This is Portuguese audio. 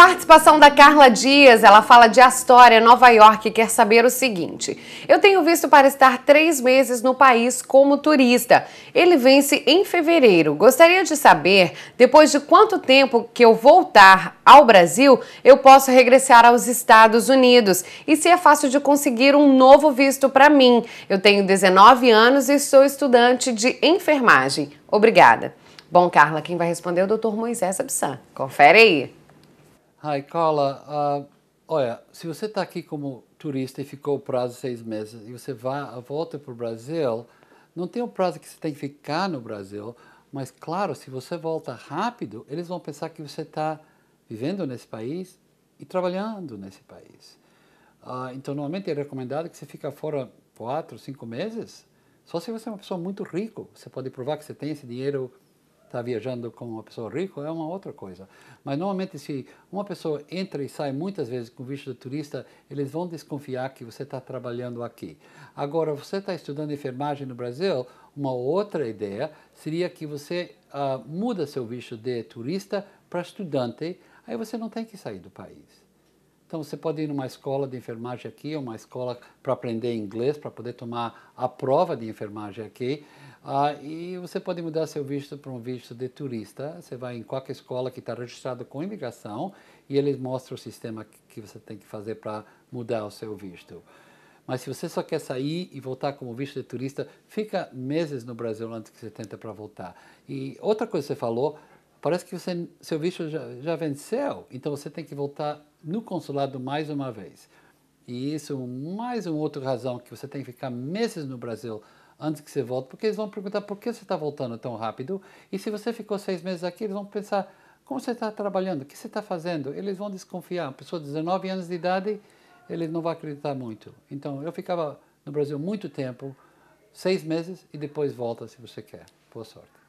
Participação da Carla Dias, ela fala de Astoria, Nova York, e quer saber o seguinte: Eu tenho visto para estar três meses no país como turista. Ele vence em fevereiro. Gostaria de saber, depois de quanto tempo que eu voltar ao Brasil, eu posso regressar aos Estados Unidos e se é fácil de conseguir um novo visto para mim. Eu tenho 19 anos e sou estudante de enfermagem. Obrigada. Bom, Carla, quem vai responder é o Dr. Moisés Absan. Confere aí. Hi, Carla. Uh, olha, se você está aqui como turista e ficou o prazo de seis meses e você vai, volta para o Brasil, não tem o prazo que você tem que ficar no Brasil, mas claro, se você volta rápido, eles vão pensar que você está vivendo nesse país e trabalhando nesse país. Uh, então, normalmente é recomendado que você fique fora quatro, cinco meses. Só se você é uma pessoa muito rica, você pode provar que você tem esse dinheiro está viajando com uma pessoa rica é uma outra coisa. Mas normalmente se uma pessoa entra e sai muitas vezes com visto de turista, eles vão desconfiar que você está trabalhando aqui. Agora, você está estudando enfermagem no Brasil, uma outra ideia seria que você uh, muda seu visto de turista para estudante, aí você não tem que sair do país. Então você pode ir numa escola de enfermagem aqui, uma escola para aprender inglês, para poder tomar a prova de enfermagem aqui. Ah, e você pode mudar seu visto para um visto de turista. Você vai em qualquer escola que está registrada com imigração e eles mostram o sistema que você tem que fazer para mudar o seu visto. Mas se você só quer sair e voltar como visto de turista, fica meses no Brasil antes que você tenta para voltar. E outra coisa que você falou, parece que você, seu visto já, já venceu, então você tem que voltar no consulado mais uma vez. E isso mais uma outra razão que você tem que ficar meses no Brasil antes que você volte, porque eles vão perguntar por que você está voltando tão rápido. E se você ficou seis meses aqui, eles vão pensar como você está trabalhando, o que você está fazendo. Eles vão desconfiar. Uma pessoa de 19 anos de idade, eles não vão acreditar muito. Então, eu ficava no Brasil muito tempo, seis meses, e depois volta se você quer. Boa sorte.